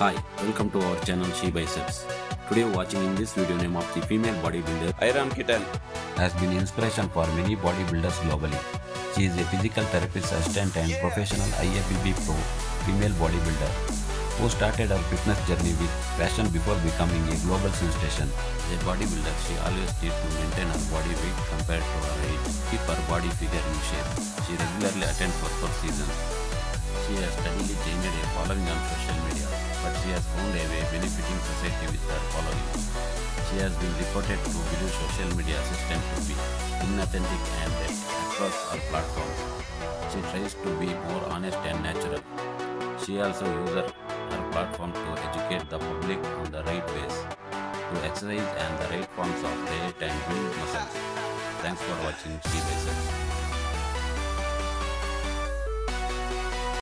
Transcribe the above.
Hi, welcome to our channel She Biceps. Today watching in this video name of the female bodybuilder Iron Kitten has been inspiration for many bodybuilders globally. She is a physical therapist assistant and professional IFBB pro female bodybuilder who started her fitness journey with passion before becoming a global sensation. As a bodybuilder, she always did to maintain her body weight compared to her age, keep her body figure in shape. She regularly attends workout seasons she has steadily gained a following on but she has found a way benefiting society with her following. She has been reported to believe social media assistant to be inauthentic and across all platforms. She tries to be more honest and natural. She also uses her platform to educate the public on the right ways to exercise and the right forms of diet and build muscles. Thanks for watching She Biceps.